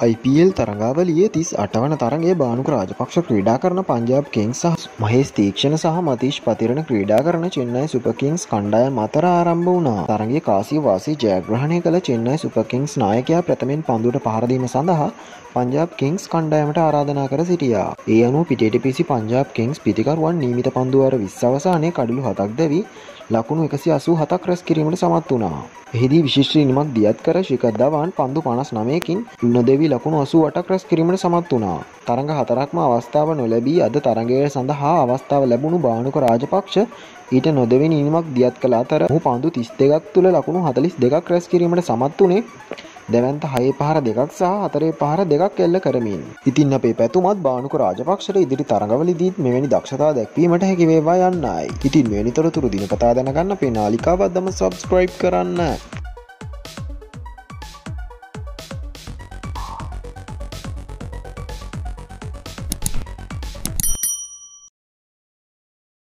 IPL තරඟාවලියේ තිස් අටවන තරගේ බානුක රාජපක්ෂ ක්‍රීඩා කරන පංජාබ් කිංස් සහ මහේස් තීක්ෂණ සහ මතිශ් පතිරණ ක්‍රීඩා කරන චෙන්නයි සුපකින්ස් කණ්ඩායම් අතර ආරම්භ වුණා. තරගේ කාසී වාසී ජයග්‍රහණය කළ චෙන්නයි සුපකින්ස් නායකයා ප්‍රථමෙන් පන්දුවට පහරදීම සඳහා පංජාබ් කිංස් කණ්ඩායමට ආරාධනා කර සිටියා. ඒ අනුව පිටේට පිසි පංජාබ් කිංස් පිතිකරුවන් නීමිත පන්දුවර විශ්වසානය කඩලු හතක් දැවී ලකුණු එකසි අසූ හතක් රැස් කිරීමට සමත් වුණා. එහිදී විශිෂ්ටීනිමක් දියත් කර ශිකත් දවාන් පන්දු පනස් නමයකින් උන්න දෙවී ලකුණු අසූ අටක් රැස් කිරීමට සමත් වුණා. තරඟ හතරක්ම අවස්ථාව නොලැබී අද තරගය සඳහා අවස්ථාව ලැබුණු බානුක රාජපක්ෂ ඊට නොදවෙන ඉනිමක් දියත් කළ අතර ඔහු පන්දු තිස් දෙකක් තුළ ලකුණු හතලිස් දෙකක් රැස් කිරීමට සමත් වනේ දැවන්ත හය පහර දෙකක් සහ අතරේ පහර දෙකක් එල්ල කරමින්. ඉතින් අපේ පැතුමත් බානුක රාජපක්ෂට ඉදිරි තරඟවලදීත් මෙවැනි දක්ෂතා දැක්වීමට හැකිවේවා යන්නයි. ඉතින් මෙනි තොරතුරු දිනපතා දැනගන්න අපේ නාලිකාවත්දම සබස්ක්‍රයිබ් කරන්න.